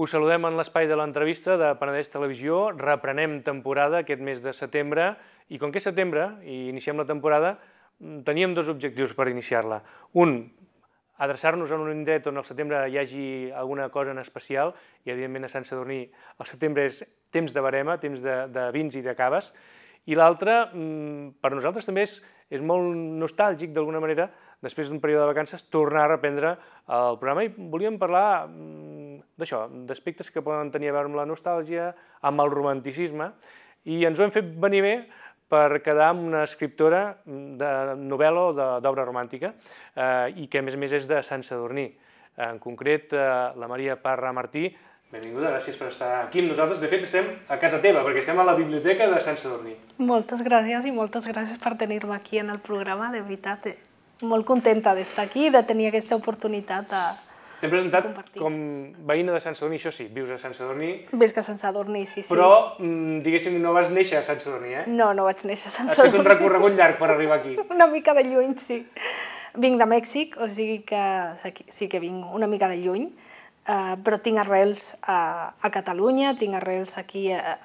Us saludem en l'espai de l'entrevista de Penedès Televisió. Reprenem temporada aquest mes de setembre i com que és setembre i iniciem la temporada, mm, teníem dos objectius per iniciar-la. Un, adreçar-nos a un indret on al setembre hi hagi alguna cosa en especial i, evidentment, a Sant Sadurní el setembre és temps de barema, temps de, de vins i de caves, i l'altre, mm, per nosaltres també és, és molt nostàlgic, d'alguna manera, després d'un període de vacances, tornar a reprendre el programa i volíem parlar mm, d'això, d'aspectes que poden tenir a veure amb la nostàlgia, amb el romanticisme, i ens ho hem fet venir bé per quedar amb una escriptora de novel·la o d'obra romàntica eh, i que a més a més és de Sant Sadurní. En concret, eh, la Maria Parra Martí, benvinguda, gràcies per estar aquí amb nosaltres. De fet, estem a casa teva, perquè estem a la biblioteca de Sant Sadurní. Moltes gràcies i moltes gràcies per tenir-me aquí en el programa, de veritat. Eh? Molt contenta d'estar aquí i de tenir aquesta oportunitat de, T'he presentat Compartir. com veïna de Sant Sadurní, això sí, vius a Sant Sadurní, Ves que a Sant Sadurní, sí, sí. però, mm, diguéssim, no vas néixer a Sant Sadurní, eh? No, no vaig néixer a Sant Has fet un Sadurní. recorregut llarg per arribar aquí. Una mica de lluny, sí. Vinc de Mèxic, o sigui que sí- que vinc una mica de lluny, eh, però tinc arrels a, a Catalunya, tinc arrels aquí... A,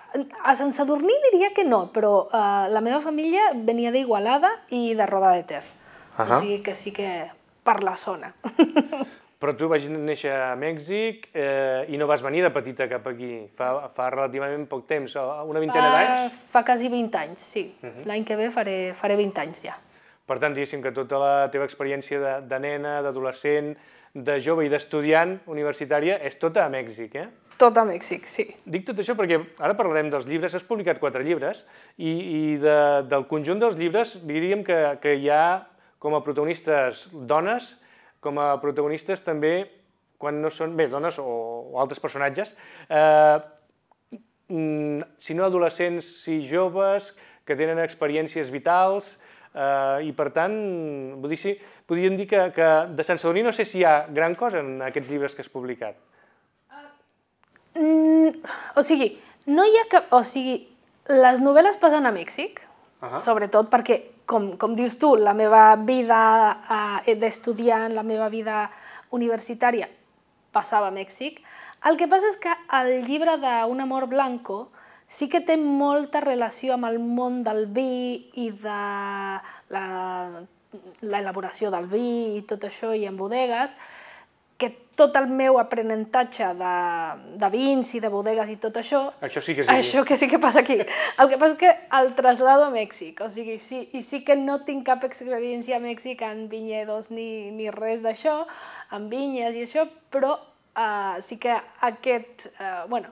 a Sant Sadurní diria que no, però eh, la meva família venia d'Igualada i de Roda de Ter. Ahà. O sigui que sí que per la zona. Però tu vas néixer a Mèxic eh, i no vas venir de petita cap aquí, fa, fa relativament poc temps, una vintena d'anys. Mhm. Fa quasi 20 anys, sí. L'any que ve faré, faré 20 anys ja. Per tant, diguéssim que tota la teva experiència de, de nena, d'adolescent, de jove i d'estudiant universitària és tota a Mèxic, eh? Tot a Mèxic, sí. Dic tot això perquè ara parlarem dels llibres, has publicat quatre llibres i, i de, del conjunt dels llibres diríem que, que hi ha com a protagonistes dones, com a protagonistes també, quan no són, bé, dones o, o altres personatges, eh, mm, si no adolescents, si joves, que tenen experiències vitals, eh, i per tant, vull dir, sí, podríem dir que, que de Sant Sadurní no sé si hi ha gran cosa en aquests llibres que has publicat. Mm, o sigui, no hi ha cap... O sigui, les novel·les passen a Mèxic, Ahà. sobretot perquè, com, com dius tu, la meva vida eh, d'estudiant, la meva vida universitària passava a Mèxic. El que passa és que el llibre d'un amor blanco sí que té molta relació amb el món del vi i de la l'elaboració del vi i tot això i en bodegues, tot el meu aprenentatge de, de vins i de bodegues i tot això, Això sí que aquí. això que sí que passa aquí. El que passa és que el traslado a Mèxic, o sigui, sí, i sí que no tinc cap experiència a Mèxic en vinyedos ni, ni res d'això, en vinyes i això, però uh, sí que aquest, uh, bueno,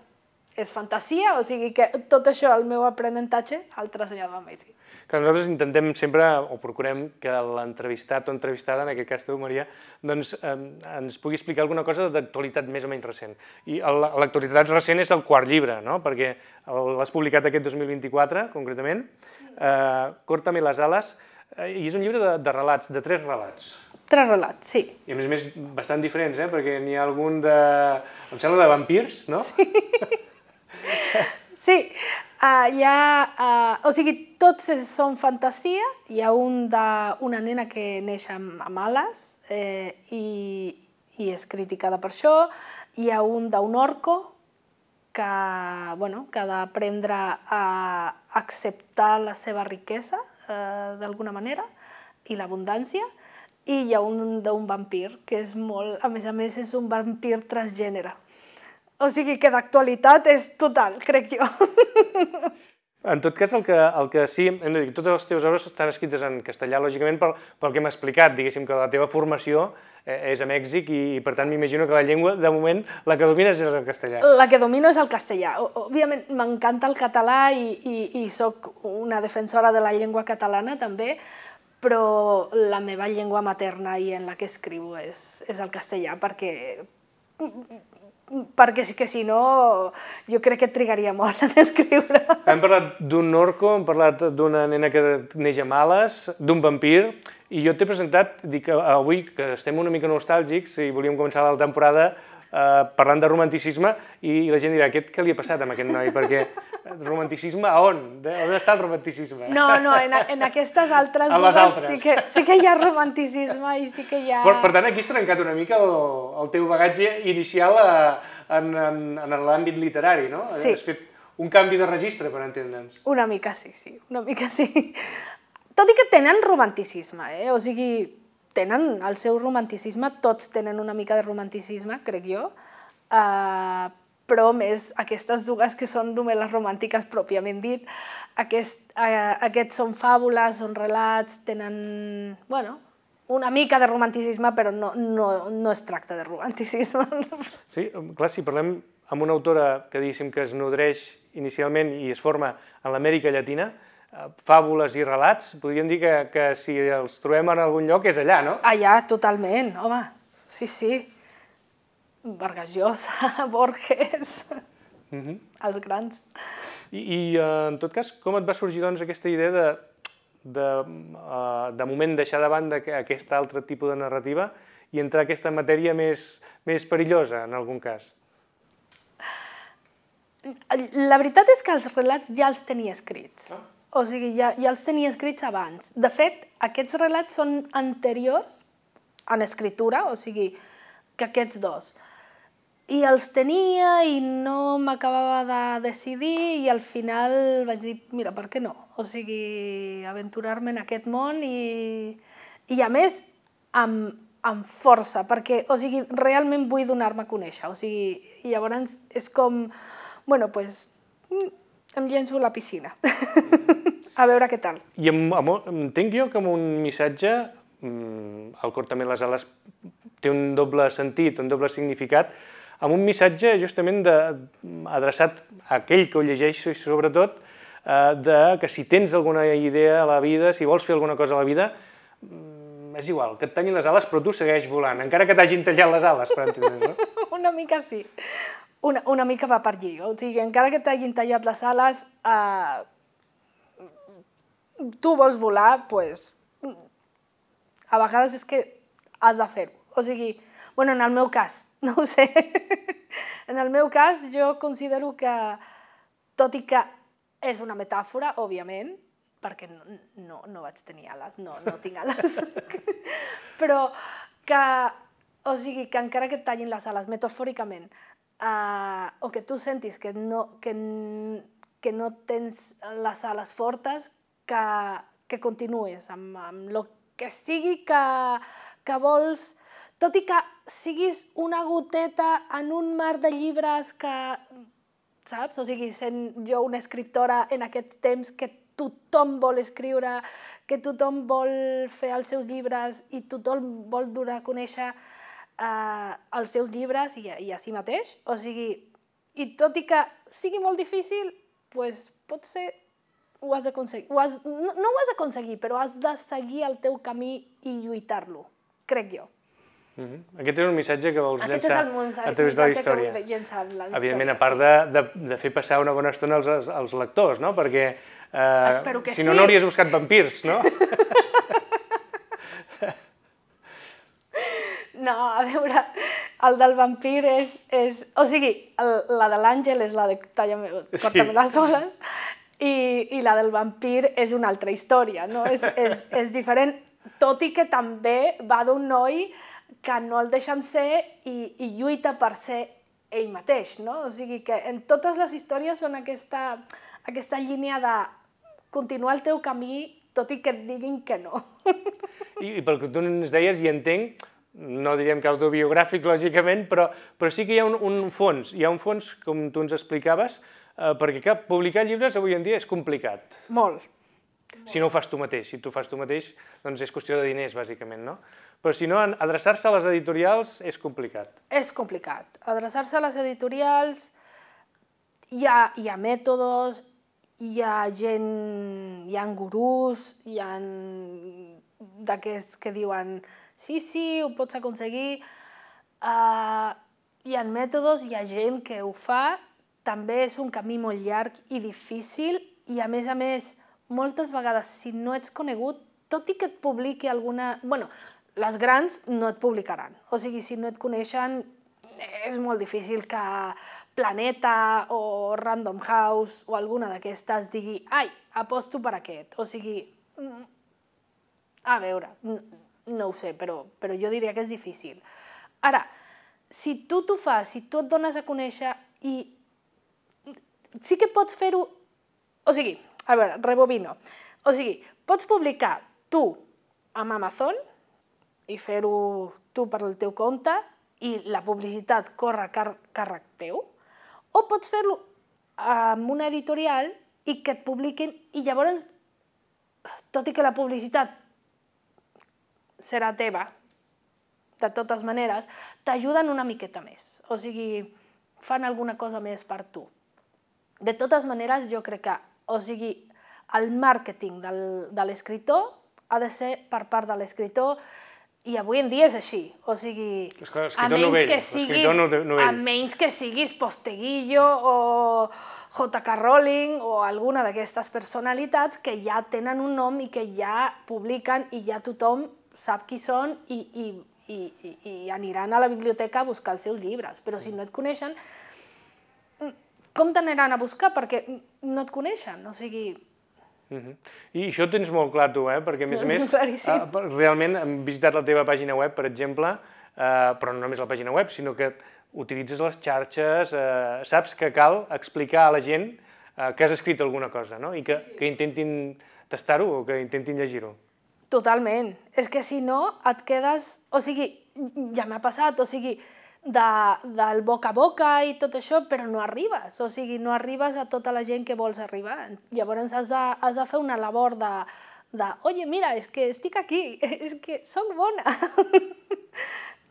és fantasia, o sigui que tot això, el meu aprenentatge, el trasllado a Mèxic. Que nosaltres intentem sempre, o procurem, que l'entrevistat o entrevistada, en aquest cas tu, Maria, doncs eh, ens pugui explicar alguna cosa d'actualitat més o menys recent. I l'actualitat recent és el quart llibre, no? perquè l'has publicat aquest 2024, concretament, eh, Corta-me les ales, eh, i és un llibre de, de relats, de tres relats. Tres relats, sí. I a més a més bastant diferents, eh? perquè n'hi ha algun de... em sembla de vampirs, no? Sí. Sí, ha, uh, o sigui, tots són fantasia. Hi ha un d'una nena que neix amb, amb ales eh, i, i és criticada per això. Hi ha un d'un orco que, bueno, que ha d'aprendre a acceptar la seva riquesa eh, d'alguna manera i l'abundància. I hi ha un d'un vampir, que és molt, a més a més, és un vampir transgènere. O sigui que d'actualitat és total, crec jo. En tot cas, el que, el que sí, hem de dir totes les teves obres estan escrites en castellà, lògicament, pel, pel que hem explicat, diguéssim que la teva formació eh, és a Mèxic i, i per tant m'imagino que la llengua, de moment, la que domines és el castellà. La que domino és el castellà. Òbviament, m'encanta el català i, i, i sóc una defensora de la llengua catalana també, però la meva llengua materna i en la que escriu és, és el castellà, perquè perquè que si no jo crec que trigaria molt en escriure. Hem parlat d'un orco, hem parlat d'una nena que neix amb ales, d'un vampir, i jo t'he presentat, dic avui que estem una mica nostàlgics i volíem començar la temporada eh, parlant de romanticisme i la gent dirà, aquest què li ha passat amb aquest noi? Perquè romanticisme a on? On està el romanticisme? No, no, en, a- en aquestes altres En dues altres. sí que, sí que hi ha romanticisme i sí que hi ha... Per, per tant, aquí has trencat una mica el, el teu bagatge inicial a, en, en, en l'àmbit literari, no? Sí. Has fet un canvi de registre, per entendre'ns. Una mica sí, sí, una mica sí. Tot i que tenen romanticisme, eh? O sigui, tenen el seu romanticisme, tots tenen una mica de romanticisme, crec jo, uh, però més aquestes dues que són novel·les romàntiques pròpiament dit, aquest, uh, aquests són fàbules, són relats, tenen, bueno, una mica de romanticisme, però no, no, no es tracta de romanticisme. Sí, clar, si parlem amb una autora que diguéssim que es nodreix inicialment i es forma en l'Amèrica Llatina, eh, fàbules i relats, podríem dir que, que si els trobem en algun lloc és allà, no? Allà, totalment, home, sí, sí. Vargas Llosa, Borges, mm -hmm. els grans. I, i eh, en tot cas, com et va sorgir doncs, aquesta idea de, de, uh, de moment deixar de banda aquest altre tipus de narrativa i entrar a aquesta matèria més, més perillosa, en algun cas? La veritat és que els relats ja els tenia escrits. Ah. O sigui, ja, ja els tenia escrits abans. De fet, aquests relats són anteriors en escritura, o sigui, que aquests dos. I els tenia i no m'acabava de decidir i al final vaig dir, mira, per què no? O sigui, aventurar-me en aquest món i, i a més amb, amb força, perquè o sigui, realment vull donar-me a conèixer. O sigui, llavors és com bueno, pues, mm, em llenço a la piscina. a veure què tal. I amb, amb, entenc jo que amb un missatge, mm, el cor també les ales té un doble sentit, un doble significat, amb un missatge justament de, adreçat a aquell que ho llegeix sobretot, eh, de que si tens alguna idea a la vida, si vols fer alguna cosa a la vida, mm, és igual, que et tallin les ales, però tu segueix volant, encara que t'hagin tallat les ales, per no? Una mica sí una, una mica va per allí. O sigui, encara que t'hagin tallat les ales, eh, tu vols volar, pues, a vegades és que has de fer-ho. O sigui, bueno, en el meu cas, no ho sé. en el meu cas, jo considero que, tot i que és una metàfora, òbviament, perquè no, no, no vaig tenir ales, no, no tinc ales, però que, o sigui, que encara que et tallin les ales, metafòricament, uh, o que tu sentis que no, que, que no tens les ales fortes, que, que continues amb, amb el que sigui que, que vols, tot i que siguis una goteta en un mar de llibres que, saps? O sigui, sent jo una escriptora en aquest temps que tothom vol escriure, que tothom vol fer els seus llibres i tothom vol donar a conèixer eh, els seus llibres i, i a si mateix. O sigui, i tot i que sigui molt difícil, pues, potser ho has d'aconseguir. No, no ho has d'aconseguir, però has de seguir el teu camí i lluitar-lo, crec jo. Mm -hmm. Aquest és un missatge que vols Aquest llançar a través de la història. Que llançar la història Evidentment, a part sí. de, de, de fer passar una bona estona als, als lectors, no? Perquè eh, Espero que si no, sí. no hauries buscat vampirs, no? No, a veure, el del vampir és... és o sigui, el, la de l'àngel és la de talla-me, corta-me sí. les oles, i, i la del vampir és una altra història, no? És, és, és diferent, tot i que també va d'un noi que no el deixen ser i, i lluita per ser ell mateix, no? O sigui que en totes les històries són aquesta, aquesta línia de continuar el teu camí tot i que et diguin que no. I, i pel que tu ens deies, i entenc, no diríem que autobiogràfic, lògicament, però, però sí que hi ha un, un fons, hi ha un fons, com tu ens explicaves, eh, perquè clar, publicar llibres avui en dia és complicat. Molt. Si no ho fas tu mateix, si tu fas tu mateix, doncs és qüestió de diners, bàsicament, no? Però si no, adreçar-se a les editorials és complicat. És complicat. Adreçar-se a les editorials, hi ha, hi ha mètodes, hi ha gent, hi ha gurús, hi ha d'aquests que diuen sí, sí, ho pots aconseguir. Uh, hi ha mètodes, hi ha gent que ho fa, també és un camí molt llarg i difícil i a més a més, moltes vegades, si no ets conegut, tot i que et publiqui alguna... bueno, les grans no et publicaran. O sigui, si no et coneixen, és molt difícil que Planeta o Random House o alguna d'aquestes digui ai, aposto per aquest. O sigui, mm, a veure, no ho sé, però, però jo diria que és difícil. Ara, si tu t'ho fas, si tu et dones a conèixer i sí que pots fer-ho... O sigui, a veure, rebobino. O sigui, pots publicar tu amb Amazon i fer-ho tu per al teu compte i la publicitat corre car càrrec teu, o pots fer-lo amb una editorial i que et publiquin i llavors, tot i que la publicitat serà teva, de totes maneres, t'ajuden una miqueta més. O sigui, fan alguna cosa més per tu. De totes maneres, jo crec que, o sigui, el màrqueting del, de l'escriptor ha de ser per part de l'escriptor i avui en dia és així, o sigui, a menys, novell, que siguis, novell. a menys que siguis Posteguillo o J.K. Rowling o alguna d'aquestes personalitats que ja tenen un nom i que ja publiquen i ja tothom sap qui són i, i, i, i, i aniran a la biblioteca a buscar els seus llibres. Però si no et coneixen, com t'aniran a buscar? Perquè no et coneixen. O sigui, Uh -huh. I això ho tens molt clar tu, eh? perquè a més a més, uh, realment hem visitat la teva pàgina web, per exemple, uh, però no només la pàgina web, sinó que utilitzes les xarxes, uh, saps que cal explicar a la gent uh, que has escrit alguna cosa, no? I que, sí, sí. que intentin tastar-ho o que intentin llegir-ho. Totalment. És que si no et quedes... O sigui, ja m'ha passat, o sigui, de, del boca a boca i tot això, però no arribes. O sigui, no arribes a tota la gent que vols arribar. Llavors has de, has de fer una labor de, de oye, mira, és que estic aquí, és que sóc bona.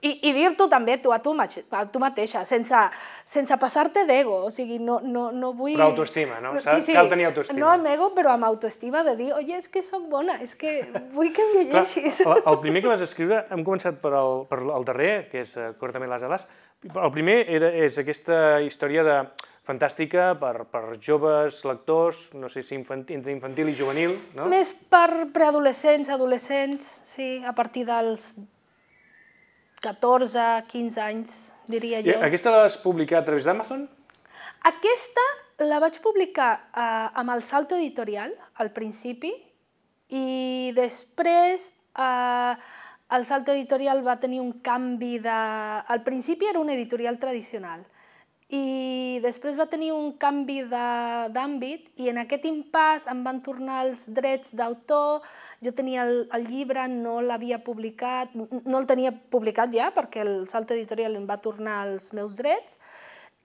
I, i dir-t'ho també tu a tu, a tu mateixa, sense, sense passar-te d'ego, o sigui, no, no, no vull... Però autoestima, no? Sí, sí, Cal tenir autoestima. No amb ego, però amb autoestima de dir, oi, és que sóc bona, és que vull que em llegeixis. Clar, el primer que vas escriure, hem començat per el, per el darrer, que és eh, Cortament les ales, el primer era, és aquesta història de fantàstica per, per joves lectors, no sé si infantil, entre infantil i juvenil, no? Més per preadolescents, adolescents, sí, a partir dels 14, 15 anys, diria jo. I aquesta l'has publicat a través d'Amazon? Aquesta la vaig publicar eh, amb el Salto Editorial, al principi, i després eh, el Salto Editorial va tenir un canvi de... Al principi era una editorial tradicional, i després va tenir un canvi d'àmbit i en aquest impàs em van tornar els drets d'autor, jo tenia el, el llibre, no l'havia publicat, no el tenia publicat ja perquè el Salto Editorial em va tornar els meus drets.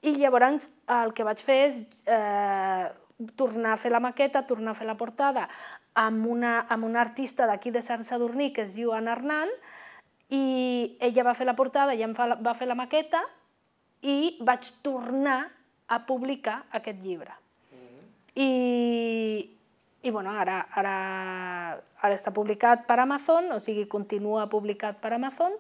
I llavors el que vaig fer és eh, tornar a fer la maqueta, tornar a fer la portada amb una, amb una artista d'aquí de Sant Sadurní que es diu Anna Arnal i ella va fer la portada i em va fer la maqueta i vaig tornar a publicar aquest llibre. Mm -hmm. I, i bueno, ara, ara, ara està publicat per Amazon, o sigui, continua publicat per Amazon,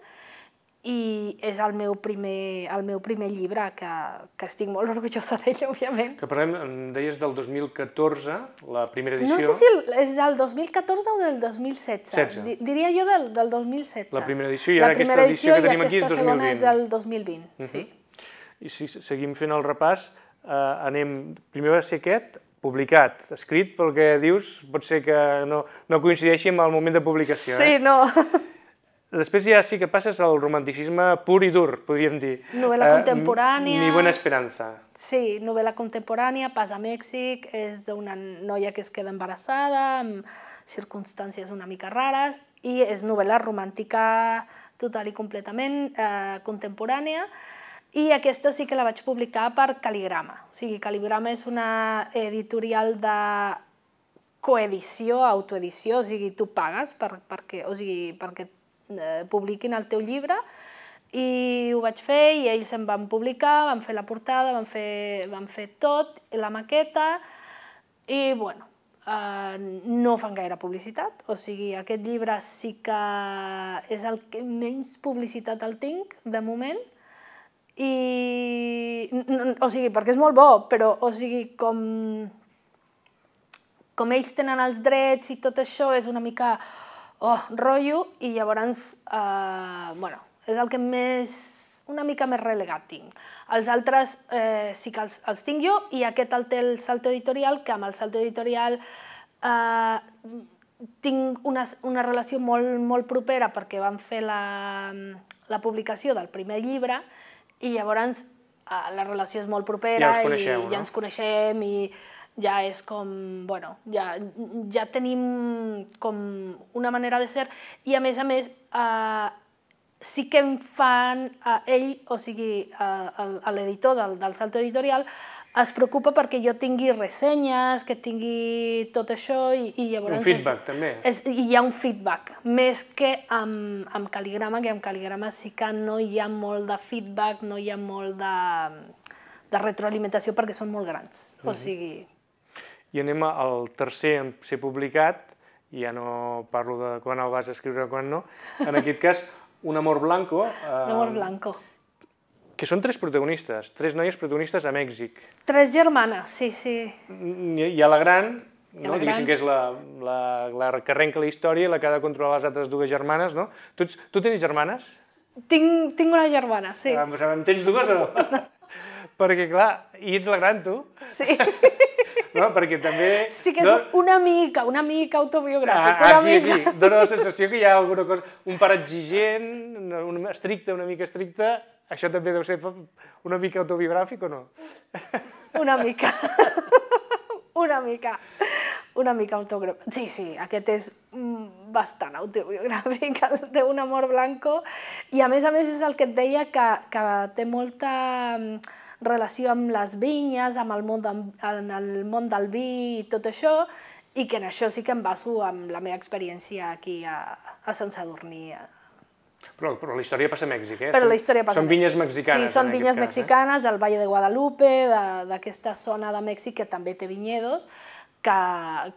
i és el meu primer, el meu primer llibre, que, que estic molt orgullosa d'ell, òbviament. Que parlem, em deies del 2014, la primera edició... No sé si és del 2014 o del 2016. 16. Diria jo del, del 2016. La primera edició i ara aquesta edició que tenim aquí és 2020. La primera edició i aquesta segona és el 2020, uh -huh. sí. I si seguim fent el repàs, eh, anem, primer va ser aquest, publicat, escrit, pel que dius, pot ser que no, no coincideixi amb el moment de publicació. Sí, eh? no. Després ja sí que passes al romanticisme pur i dur, podríem dir. Novel·la eh, contemporània... Mi buena esperanza. Sí, novel·la contemporània, pas a Mèxic, és d'una noia que es queda embarassada, amb circumstàncies una mica rares, i és novel·la romàntica total i completament eh, contemporània, i aquesta sí que la vaig publicar per Caligrama. O sigui, Caligrama és una editorial de coedició, autoedició, o sigui, tu pagues per, perquè, o sigui, perquè eh, publiquin el teu llibre. I ho vaig fer i ells em van publicar, van fer la portada, van fer, van fer tot, la maqueta. I, bueno, eh, no fan gaire publicitat, o sigui, aquest llibre sí que és el que menys publicitat el tinc, de moment, i, o sigui, perquè és molt bo, però, o sigui, com, com ells tenen els drets i tot això és una mica, oh, rotllo, i llavors, eh, bueno, és el que més, una mica més relegat tinc. Els altres eh, sí que els, els tinc jo, i aquest el té el Salto Editorial, que amb el Salto Editorial eh, tinc una, una relació molt, molt propera perquè vam fer la, la publicació del primer llibre i llavors uh, la relació és molt propera Ja i no? ja ens coneixem i ja és com, bueno, ja, ja tenim com una manera de ser i a més a més uh, sí que em fan, uh, ell, o sigui, uh, l'editor del, del Salto Editorial, es preocupa perquè jo tingui ressenyes, que tingui tot això i, i llavors... Un feedback, és, també. És, I hi ha un feedback, més que amb, amb cal·ligrama, que amb cal·ligrama sí que no hi ha molt de feedback, no hi ha molt de, de retroalimentació perquè són molt grans. O sigui, I anem al tercer en ser publicat, ja no parlo de quan el vas escriure o quan no, en aquest cas, Un amor blanco, eh, Amor Blanco. que són tres protagonistes, tres noies protagonistes a Mèxic. Tres germanes, sí, sí. Hi hi ha la gran, no? la diguéssim gran. que és la, la, la que arrenca la història, la que ha de controlar les altres dues germanes, no? Tu, tu tens germanes? Tinc, tinc una germana, sí. Ah, pues, En tens dues o no? Perquè, clar, i ets la gran, tu? Sí, No? Perquè també... sí que és no? una mica, una mica autobiogràfic, Ah, una aquí, mica. aquí, dona la sensació que hi ha alguna cosa, un pare exigent, una estricte, una mica estricte, això també deu ser una mica autobiogràfic o no? Una mica. una mica. Una mica autobiogràfic. Sí, sí, aquest és mm, bastant autobiogràfic, el de Un amor blanco. I a més a més és el que et deia que, que té molta mm, relació amb les vinyes, amb el món, de, en el món del vi i tot això, i que en això sí que em baso amb la meva experiència aquí a, a Sant Sadurní, Però, però la història passa a Mèxic, eh? Però la història passa Són vinyes mexicanes, Sí, són vinyes cas, mexicanes, del Valle de Guadalupe, d'aquesta zona de Mèxic que també té vinyedos, que,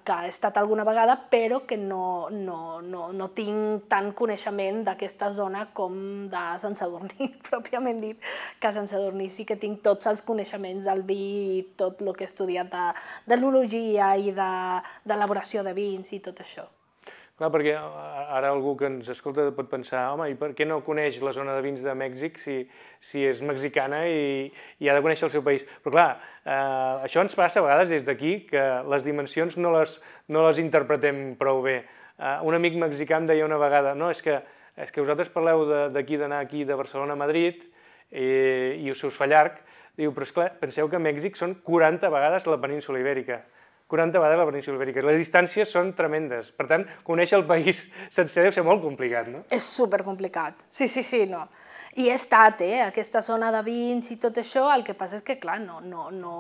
que he estat alguna vegada, però que no, no, no, no tinc tant coneixement d'aquesta zona com de Sant Sadurní, pròpiament dit, que a Sant Sadurní sí que tinc tots els coneixements del vi i tot el que he estudiat de- d'enologia i de- d'elaboració de, de vins i tot això. Clar, perquè ara algú que ens escolta pot pensar, home, i per què no coneix la zona de vins de Mèxic si, si és mexicana i, i ha de conèixer el seu país? Però clar, eh, això ens passa a vegades des d'aquí, que les dimensions no les, no les interpretem prou bé. Eh, un amic mexicà em deia una vegada, no, és que, és que vosaltres parleu d'aquí d'anar aquí de Barcelona a Madrid i, i us us fa llarg, diu, però esclar, penseu que Mèxic són 40 vegades la península ibèrica. 40 vegades la península ibèrica. Les distàncies són tremendes. Per tant, conèixer el país sencer deu ser molt complicat, no? És super complicat. Sí, sí, sí, no. I he estat, eh, aquesta zona de vins i tot això, el que passa és que, clar, no, no, no,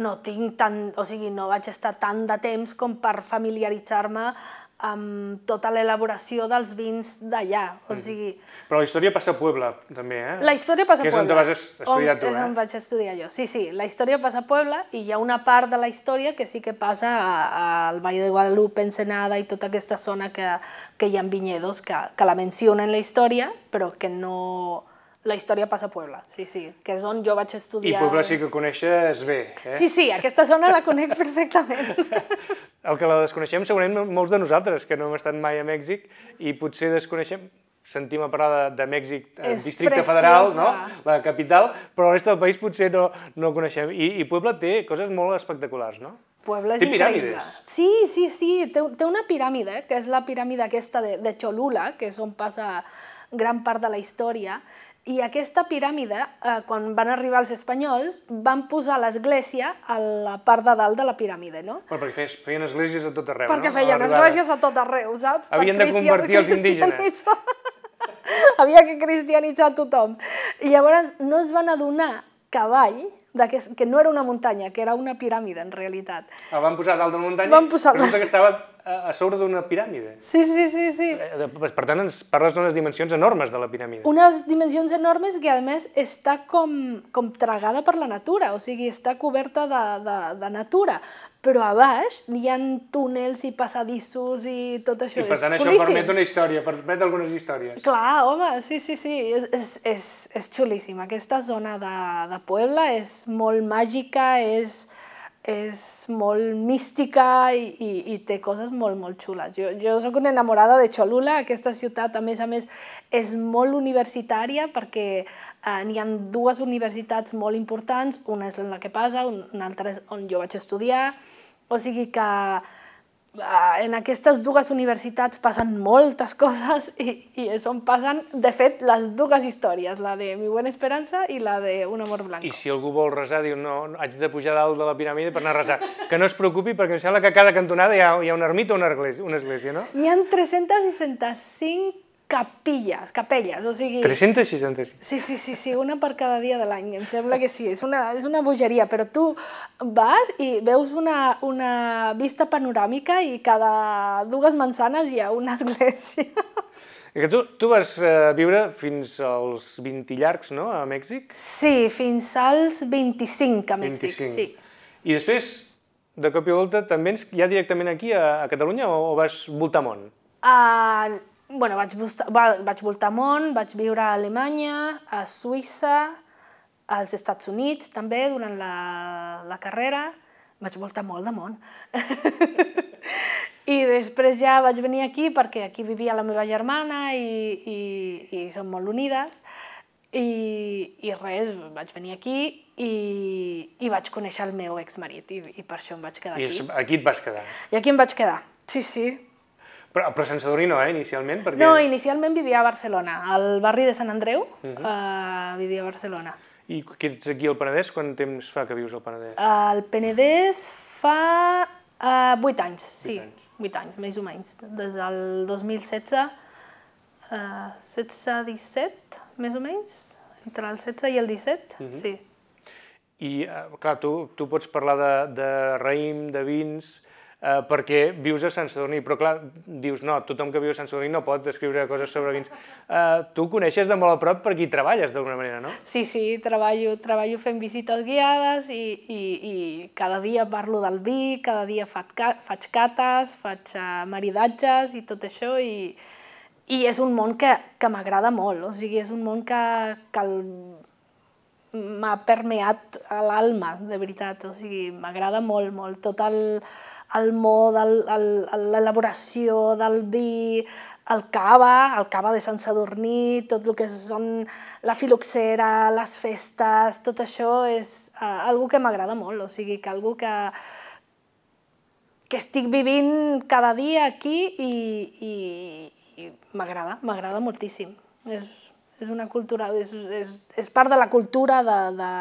no tinc tant, o sigui, no vaig estar tant de temps com per familiaritzar-me amb tota l'elaboració dels vins d'allà. O sigui, Però la història passa a Puebla, també, eh? la història passa a Que és on Puebla. vas es- estudiar on, tu, És eh? on vaig estudiar jo. Sí, sí, la història passa a Puebla i hi ha una part de la història que sí que passa al Valle de Guadalupe, Ensenada i tota aquesta zona que, que hi ha vinyedos que, que la mencionen en la història, però que no... La història passa a Puebla, sí, sí, que és on jo vaig I estudiar... Puebla sí que coneixes bé, eh? Sí, sí, aquesta zona la conec perfectament. El que la desconeixem segurament molts de nosaltres, que no hem estat mai a Mèxic, i potser desconeixem, sentim a parlar de, de Mèxic, eh, És districte preciosa. federal, no? la capital, però la resta del país potser no, no coneixem. I, I Puebla té coses molt espectaculars, no? Puebla és Té increïble. piràmides. Sí, sí, sí, té, té una piràmide, que és la piràmide aquesta de, de Cholula, que és on passa gran part de la història, i aquesta piràmide, eh, quan van arribar els espanyols, van posar l'església a la part de dalt de la piràmide, no? Però perquè feien, feien esglésies a tot arreu, Perquè no? A feien l'arribada. esglésies a tot arreu, saps? Per Havien de cristian- convertir els indígenes. Havia que cristianitzar tothom. I llavors no es van adonar que avall, d'aquest- que no era una muntanya, que era una piràmide en realitat. El van posar a dalt d'una muntanya, Van posar- resulta que estava a, sobre d'una piràmide. Sí, sí, sí, sí. Eh, Per tant, ens parles d'unes dimensions enormes de la piràmide. Unes dimensions enormes que, a més, està com, com tragada per la natura, o sigui, està coberta de, de, de natura, però a baix hi ha túnels i passadissos i tot això. I per és tant això xulíssim. permet una història, permet algunes històries. Clar, home, sí, sí, sí, és, és, és, és xulíssim. Aquesta zona de, de Puebla és molt màgica, és, és molt mística i, i, i té coses molt, molt xules. Jo, jo sóc una enamorada de Cholula, aquesta ciutat, a més a més, és molt universitària perquè eh, n'hi ha dues universitats molt importants, una és en la que passa, un- una altra és on jo vaig estudiar, o sigui que en aquestes dues universitats passen moltes coses i, i és on passen, de fet, les dues històries, la de Mi Buena Esperança i la de Un amor blanco. I si algú vol resar, diu, no, no haig de pujar dalt de la piràmide per anar a resar. Que no es preocupi, perquè em sembla que a cada cantonada hi ha, hi ha una ermita o una església, una església no? N'hi ha 365 capilles, capelles, o sigui... 365. Sí, sí, sí, sí, una per cada dia de l'any, em sembla que sí, és una, és una bogeria, però tu vas i veus una, una vista panoràmica i cada dues manzanes hi ha una església. Que tu, tu vas eh, viure fins als 20 llargs, no?, a Mèxic? Sí, fins als 25 a Mèxic, 25. sí. I després, de cop i volta, també ens, ja directament aquí a, a Catalunya o, o vas voltar món? Uh, bueno, vaig, va- vaig voltar món, vaig viure a Alemanya, a Suïssa, als Estats Units també durant la, la carrera. Vaig voltar molt de món. I després ja vaig venir aquí perquè aquí vivia la meva germana i, i, i som molt unides. I, I res, vaig venir aquí i, i vaig conèixer el meu exmarit i, i per això em vaig quedar I aquí. és- aquí et vas quedar. I aquí em vaig quedar, sí, sí. Però, però sense dormir no, eh, inicialment, perquè... No, inicialment vivia a Barcelona, al barri de Sant Andreu, uh vivia a Barcelona. I que ets aquí al Penedès, quant temps fa que vius al Penedès? Al Penedès fa uh, 8 anys, sí, anys. 8 anys, més o menys, des del 2016, uh, 16-17, més o menys, entre el 16 i el 17, sí. I, eh, clar, tu, tu pots parlar de, de raïm, de vins, eh, perquè vius a Sant Sadurní, però clar, dius, no, tothom que viu a Sant Sadurní no pot escriure coses sobre vins. Eh, tu coneixes de molt a prop perquè hi treballes d'alguna manera, no? Sí, sí, treballo, treballo fent visites guiades i, i, i cada dia parlo del vi, cada dia faig, ca- faig cates, faig uh, maridatges i tot això i, i és un món que, que m'agrada molt, o sigui, és un món que, que m'ha permeat a l'alma, de veritat, o sigui, m'agrada molt, molt, tot el, el el- l'elaboració del vi, el cava, el cava de Sant Sadurní, tot el que són la filoxera, les festes, tot això és uh, algo que m'agrada molt, o sigui, que algo que, que estic vivint cada dia aquí i, i, i m'agrada, m'agrada moltíssim. És, és una cultura, és, és, és part de la cultura de, de,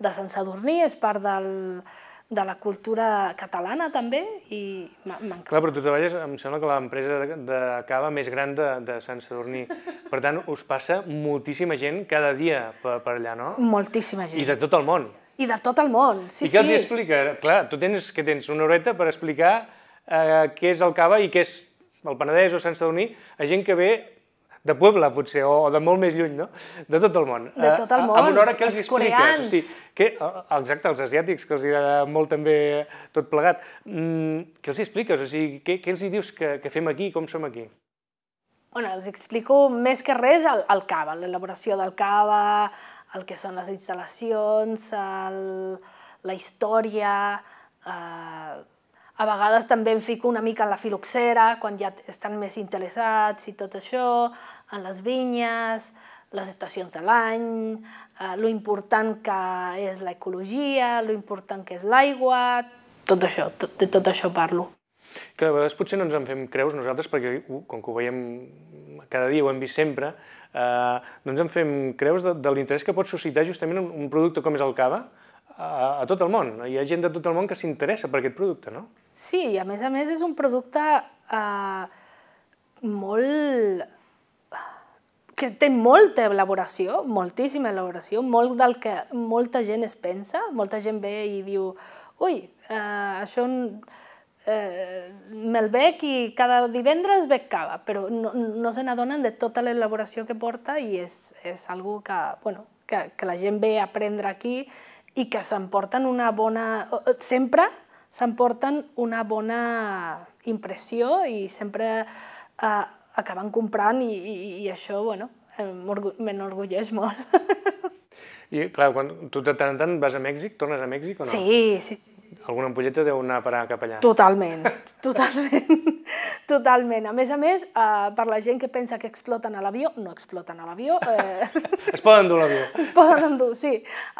de Sant Sadurní, és part del, de la cultura catalana també i m'encanta. Clar, però tu treballes, em sembla que l'empresa de, de cava més gran de, de Sant Sadurní. Per tant, us passa moltíssima gent cada dia per, per allà, no? Moltíssima gent. I de tot el món. I de tot el món, sí, I què els sí. hi explica? Clar, tu tens, que tens una horeta per explicar eh, què és el cava i què és el Penedès o Sant Sadurní a gent que ve de Puebla, potser, o de molt més lluny, no? De tot el món. De tot el Eh, món, Amb una hora, què els, els expliques? coreans. O sigui, que, eh, exacte, els asiàtics, que els agrada molt també tot plegat. Mm, què els expliques? O sigui, què, què els hi dius que, que fem aquí, com som aquí? Bueno, els explico més que res el, el cava, l'elaboració del cava, el que són les instal·lacions, el, la història... Eh, a vegades també em fico una mica en la filoxera, quan ja estan més interessats i tot això, en les vinyes, les estacions de l'any, eh, lo important que és l'ecologia, lo important que és l'aigua, tot això, tot, de tot això parlo. Que a vegades potser no ens en fem creus nosaltres, perquè com que ho veiem cada dia, ho hem vist sempre, eh, no ens en fem creus de, de l'interès que pot suscitar justament un, un producte com és el cava a, a tot el món. Hi ha gent de tot el món que s'interessa per aquest producte, no? Sí, a més a més és un producte eh, molt... que té molta elaboració, moltíssima elaboració, molt del que molta gent es pensa, molta gent ve i diu ui, eh, això eh, me'l bec i cada divendres bec cava, però no, no se n'adonen de tota l'elaboració que porta i és, és algo que, bueno, que, que la gent ve a aprendre aquí i que s'emporten una bona... Sempre s'emporten una bona impressió i sempre eh, acaben comprant i, i, i això, bueno, m'enorgulleix molt. I clar, quan tu de tant en tant vas a Mèxic, tornes a Mèxic o no? Sí, sí, sí, sí. Alguna ampolleta deu anar a parar cap allà. Totalment, totalment. Totalment. A més a més, eh, per la gent que pensa que exploten a l'avió, no exploten a l'avió. Eh, Es poden dur l'avió. es poden endur, sí.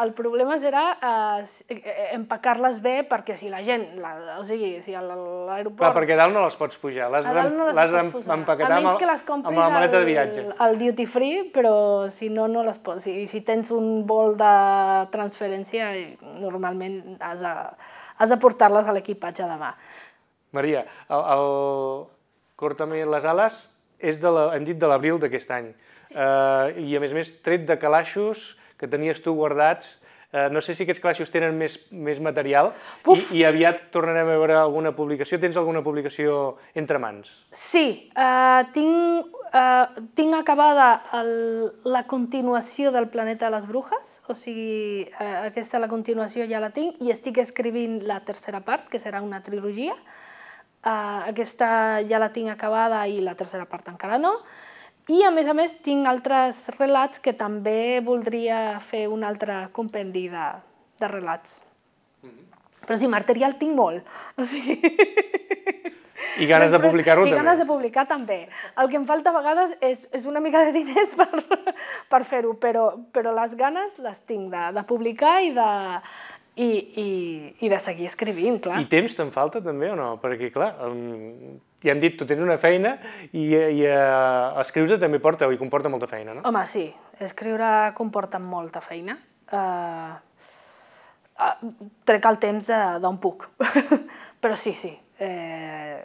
El problema serà eh, empacar-les bé perquè si la gent, la, o sigui, si a Clar, l'aeroport... perquè a dalt no les pots pujar, les A dalt no les l'has pots posar. d'empaquetar A amb, que les amb la maleta al, de viatge. al duty free, però si no, no les pots. I si tens un vol de transferència, normalment has de, has de portar-les a l'equipatge de mà. Maria, el, el Cortame les ales és de la, hem dit de l'abril d'aquest any. Sí. Uh, I a més a més, tret de calaixos que tenies tu guardats, uh, no sé si aquests calaixos tenen més, més material i, i aviat tornarem a veure alguna publicació. Tens alguna publicació entre mans? Sí, uh, tinc, uh, tinc acabada el, la continuació del Planeta de les Brujes, o sigui, uh, aquesta la continuació ja la tinc i estic escrivint la tercera part, que serà una trilogia. Uh, aquesta ja la tinc acabada i la tercera part encara no. I a més a més tinc altres relats que també voldria fer un altre compendi de, de relats. Però sí, material tinc molt. O sigui... I ganes de Després- publicar-lo I també. ganes de publicar també. El que em falta a vegades és, és una mica de diners per, per fer-ho, però, però les ganes les tinc de, de publicar i de, i, i, i de seguir escrivint, clar. I temps te'n falta també o no? Perquè, clar, um, ja hem dit, tu tens una feina i, i uh, escriure també porta i comporta molta feina, no? Home, sí, escriure comporta molta feina. Uh, uh, trec el temps d'on puc. Però sí, sí, eh,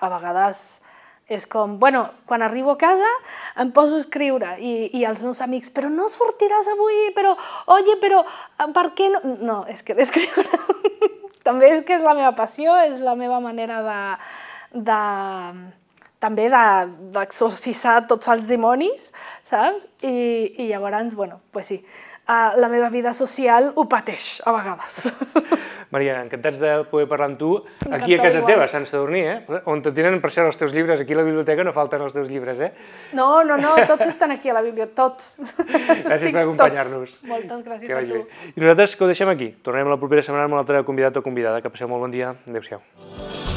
a vegades és com, bueno, quan arribo a casa em poso a escriure i, i els meus amics, però no sortiràs avui, però, oye, però eh, per què no? No, és que l'escriure també és que és la meva passió, és la meva manera de, de també de- d'exorcitzar tots els dimonis, saps? I, i llavors, bueno, pues sí, uh, la meva vida social ho pateix a vegades. Maria, encantats de poder parlar amb tu aquí a Encantada casa igual. teva, a Sant Sadurní, eh? On te tenen per cert els teus llibres, aquí a la biblioteca no falten els teus llibres, eh? No, no, no, tots estan aquí a la biblioteca, tots. Gràcies per acompanyar-nos. Moltes gràcies Que a tu. bé. I nosaltres que ho deixem aquí. Tornem la propera setmana amb un altre convidat o convidada. Que passeu molt bon dia. Adéu-siau.